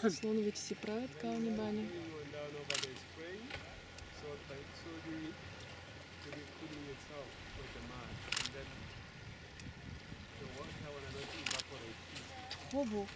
Слоновик всі правят кавні бані. Хобу.